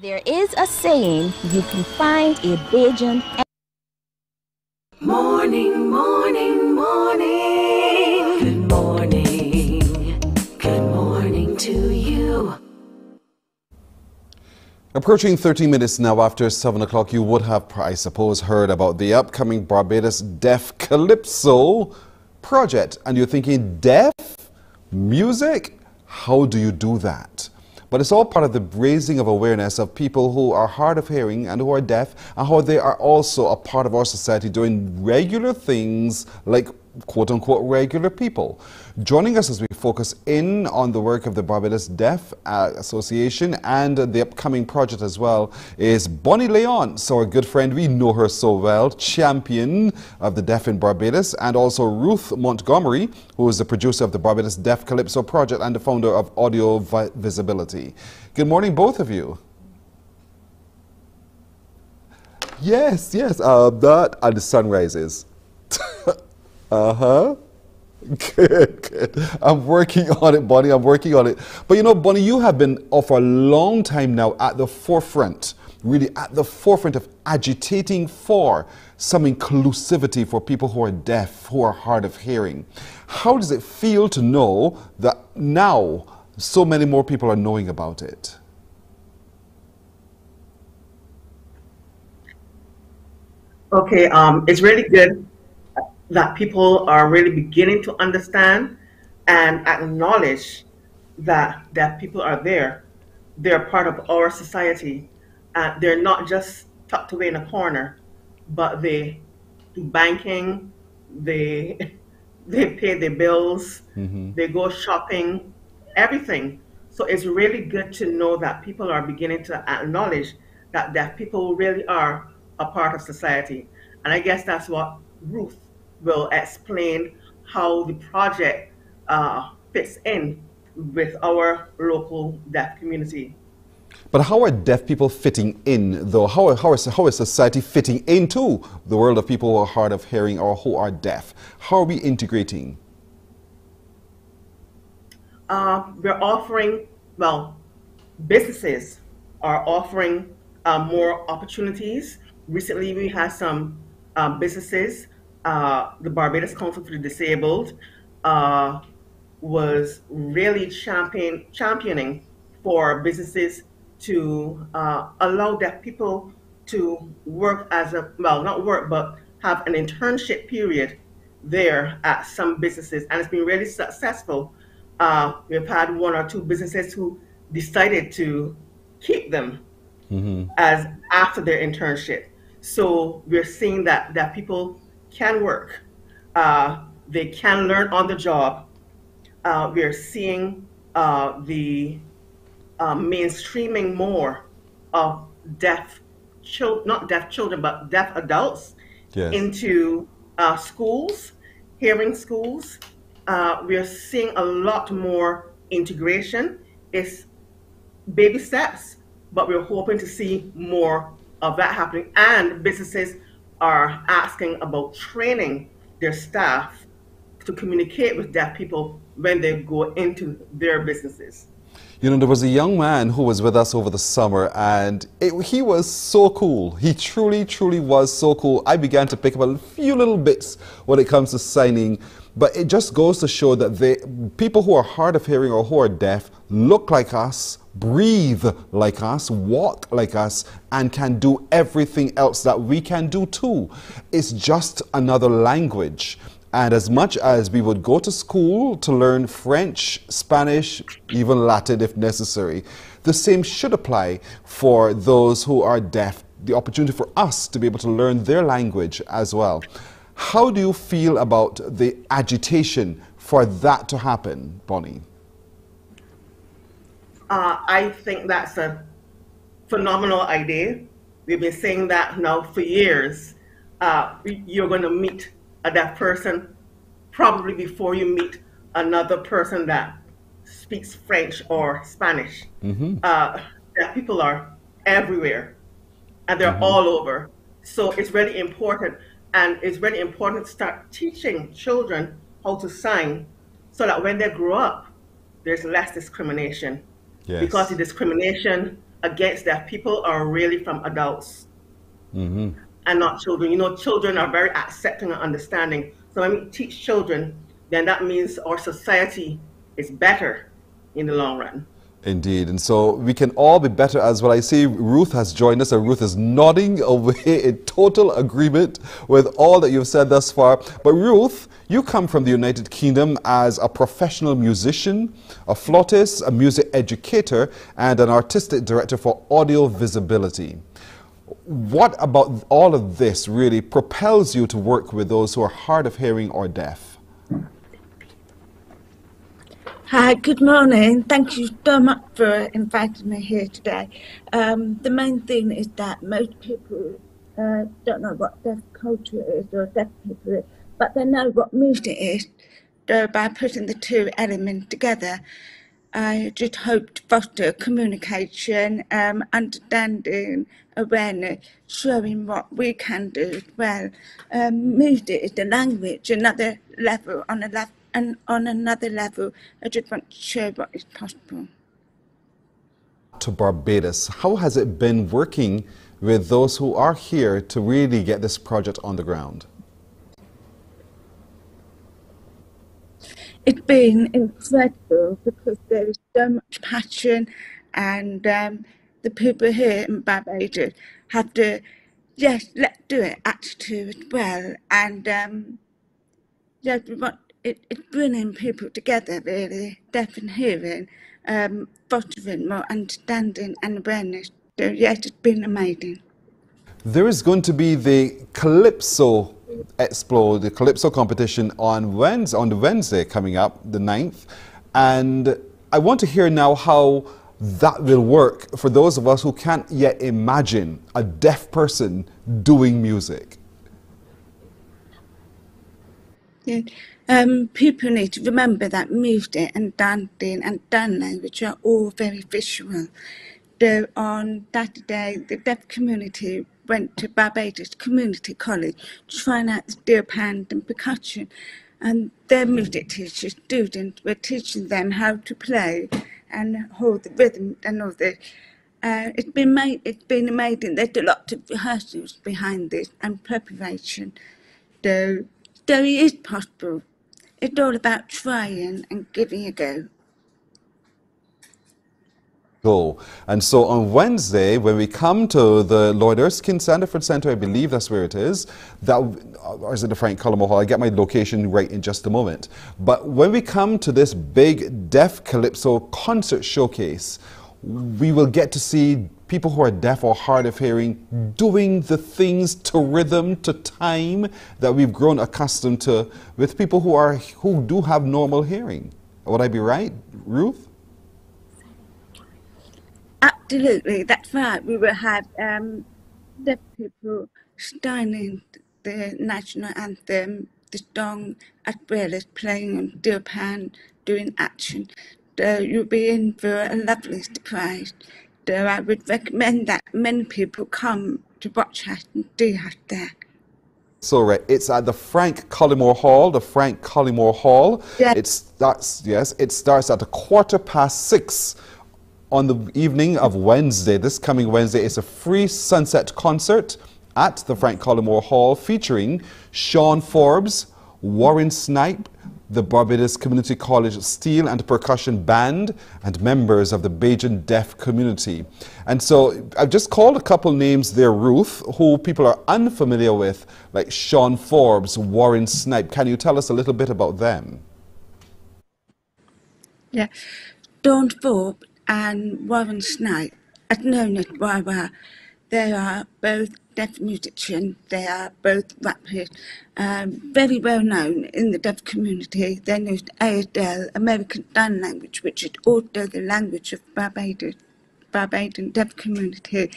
There is a saying you can find a Bajan. Morning, morning, morning. Good morning. Good morning to you. Approaching 13 minutes now after 7 o'clock, you would have, I suppose, heard about the upcoming Barbados Deaf Calypso project. And you're thinking, deaf? Music? How do you do that? But it's all part of the raising of awareness of people who are hard of hearing and who are deaf and how they are also a part of our society doing regular things like quote unquote regular people. Joining us as we focus in on the work of the Barbados Deaf uh, Association and uh, the upcoming project as well is Bonnie Leon. So our good friend, we know her so well, champion of the deaf in Barbados, and also Ruth Montgomery, who is the producer of the Barbados Deaf Calypso project and the founder of Audio Vi Visibility. Good morning, both of you. Yes, yes, uh, that and the sun rises. Uh huh. Good, good. I'm working on it, Bonnie. I'm working on it. But you know, Bonnie, you have been for a long time now at the forefront, really at the forefront of agitating for some inclusivity for people who are deaf, who are hard of hearing. How does it feel to know that now so many more people are knowing about it? Okay, um, it's really good that people are really beginning to understand and acknowledge that that people are there. They're part of our society. Uh, they're not just tucked away in a corner, but they do banking, they they pay their bills, mm-hmm. they go shopping, everything. So it's really good to know that people are beginning to acknowledge that deaf people really are a part of society. And I guess that's what Ruth will explain how the project uh, fits in with our local deaf community. But how are deaf people fitting in, though? How, how, is, how is society fitting into the world of people who are hard of hearing or who are deaf? How are we integrating? Uh, we're offering, well, businesses are offering uh, more opportunities. Recently, we had some uh, businesses uh, the Barbados Council for the Disabled uh, was really champion, championing for businesses to uh, allow deaf people to work as a, well, not work, but have an internship period there at some businesses. And it's been really successful. Uh, we've had one or two businesses who decided to keep them mm-hmm. as after their internship. So we're seeing that, that people can work. Uh, they can learn on the job. Uh, we are seeing uh, the uh, mainstreaming more of deaf children, not deaf children, but deaf adults yes. into uh, schools, hearing schools. Uh, we are seeing a lot more integration. It's baby steps, but we're hoping to see more of that happening and businesses are asking about training their staff to communicate with deaf people when they go into their businesses. You know, there was a young man who was with us over the summer, and it, he was so cool. He truly, truly was so cool. I began to pick up a few little bits when it comes to signing, but it just goes to show that they, people who are hard of hearing or who are deaf look like us, breathe like us, walk like us, and can do everything else that we can do too. It's just another language. And as much as we would go to school to learn French, Spanish, even Latin if necessary, the same should apply for those who are deaf. The opportunity for us to be able to learn their language as well. How do you feel about the agitation for that to happen, Bonnie? Uh, I think that's a phenomenal idea. We've been saying that now for years. Uh, you're going to meet a deaf person probably before you meet another person that speaks French or Spanish. Mm-hmm. Uh, people are everywhere and they're mm-hmm. all over. So it's really important. And it's really important to start teaching children how to sign so that when they grow up, there's less discrimination. Yes. Because the discrimination against deaf people are really from adults Mm-hmm. and not children. You know, children are very accepting and understanding. So when we teach children, then that means our society is better in the long run. Indeed. And so we can all be better as well. I see Ruth has joined us and Ruth is nodding away in total agreement with all that you've said thus far. But Ruth, you come from the United Kingdom as a professional musician, a flautist, a music educator, and an artistic director for audio visibility. What about all of this really propels you to work with those who are hard of hearing or deaf? Hi, good morning. Thank you so much for inviting me here today. Um, the main thing is that most people uh, don't know what deaf culture is or deaf people is, but they know what music is. So by putting the two elements together, I just hope to foster communication, um, understanding, awareness, showing what we can do as well. Um, music is the language, another level on a level. And on another level, I just want to show what is possible. to Barbados. How has it been working with those who are here to really get this project on the ground? It's been incredible because there is so much passion, and um, the people here in Barbados have the yes, let's do it attitude as well. And um, yes, we want it, it's bringing people together really, deaf and hearing, um, fostering more understanding and awareness. So yes, it's been amazing. There is going to be the Calypso Explore, the Calypso competition on Wednesday, on the Wednesday coming up, the 9th. And I want to hear now how that will work for those of us who can't yet imagine a deaf person doing music. Yeah. Um, people need to remember that music and dancing and dance language are all very visual. So on Saturday, the deaf community went to Barbados Community College to find out the steel pan and percussion. And their music teachers, students, were teaching them how to play and hold the rhythm and all this. Uh, it's been made, it's been amazing. There's a lot of rehearsals behind this and preparation. So, so it is possible. It's all about trying and giving a go. go. And so on Wednesday, when we come to the Lloyd Erskine Sandiford Centre, I believe that's where it is, that, or is it the Frank Collymore Hall? I get my location right in just a moment. But when we come to this big Deaf Calypso concert showcase, we will get to see people who are deaf or hard of hearing doing the things to rhythm, to time that we've grown accustomed to with people who are who do have normal hearing. Would I be right, Ruth? Absolutely, that's right. We will have um, deaf people signing the national anthem, the song, as well as playing on steel pan, doing action. So you'll be in for a lovely surprise. So I would recommend that many people come to watch us and do us there. So right, it's at the Frank Collymore Hall. The Frank Collymore Hall. Yeah. It starts. Yes, it starts at a quarter past six on the evening of Wednesday. This coming Wednesday is a free sunset concert at the Frank Collymore Hall, featuring Sean Forbes, Warren Snipe, the Barbados Community College Steel and Percussion Band, and members of the Bajan Deaf community. And so I've just called a couple names there, Ruth, who people are unfamiliar with, like Sean Forbes, Warren Snipe. Can you tell us a little bit about them? Yeah. Sean Forbes and Warren Snipe, as known as Wawa, they are both deaf musicians, they are both rappers, um, very well known in the deaf community. They use ASL, American Sign Language, which is also the language of Barbados, Barbadian deaf community.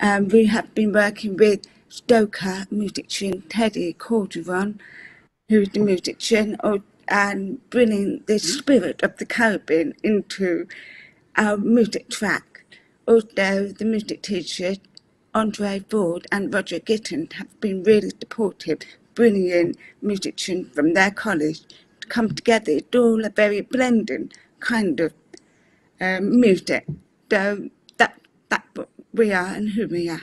Um, we have been working with Stoker musician Teddy Calderon, who's the musician, and bringing the spirit of the Caribbean into our music track. Also, the music teachers, Andre Ford and Roger Gitton, have been really supportive, bringing in musicians from their college to come together. It's all a very blending kind of um, music. So that, that we are and who we are.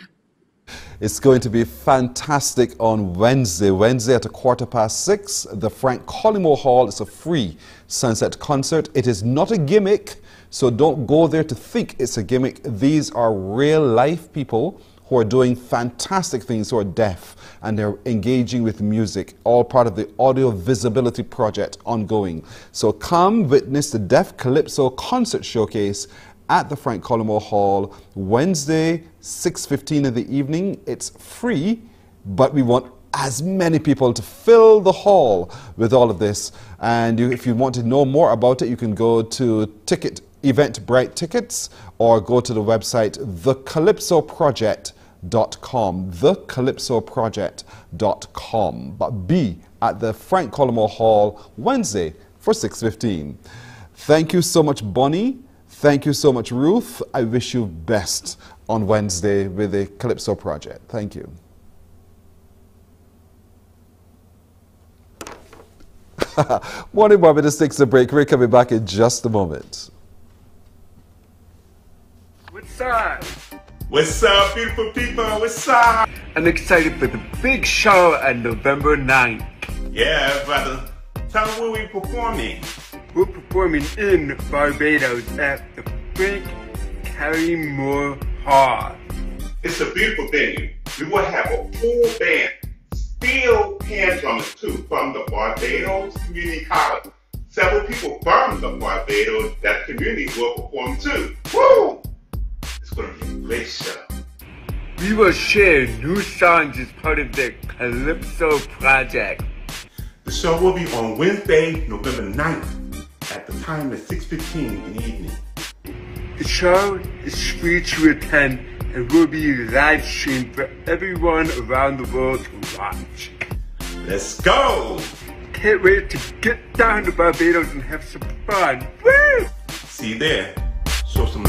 It's going to be fantastic on Wednesday. Wednesday at a quarter past six, the Frank Collymore Hall. It's a free sunset concert. It is not a gimmick, so don't go there to think it's a gimmick. These are real life people who are doing fantastic things, who are deaf, and they're engaging with music, all part of the Audio Visibility Project ongoing. So come witness the Deaf Calypso Concert Showcase at the Frank Collymore Hall Wednesday, 6.15 in the evening. It's free, but we want as many people to fill the hall with all of this. And you, if you want to know more about it, you can go to Ticket Eventbrite Tickets or go to the website thecalypsoproject.com, thecalypsoproject.com. But be at the Frank Collymore Hall Wednesday for 6.15. Thank you so much, Bonnie. Thank you so much, Ruth. I wish you best on Wednesday with the Calypso Project. Thank you. Morning, Bobby. This takes a break. We're coming back in just a moment. What's up? What's up, beautiful people? What's up? I'm excited for the big show on November 9th. Yeah, brother. Tell them where we're performing. We're performing in Barbados at the Frank Collymore Hall. It's a beautiful venue. We will have a full band, steel pan drummers too, from the Barbados Community College. Several people from the Barbados that community will perform too. Woo! It's going to be a great show. We will share new songs as part of the Calypso Project. The show will be on Wednesday, November 9th at the time of 6.15 in the evening. The show is free to attend and will be live streamed for everyone around the world to watch. Let's go! Can't wait to get down to Barbados and have some fun. Woo! See you there. Show some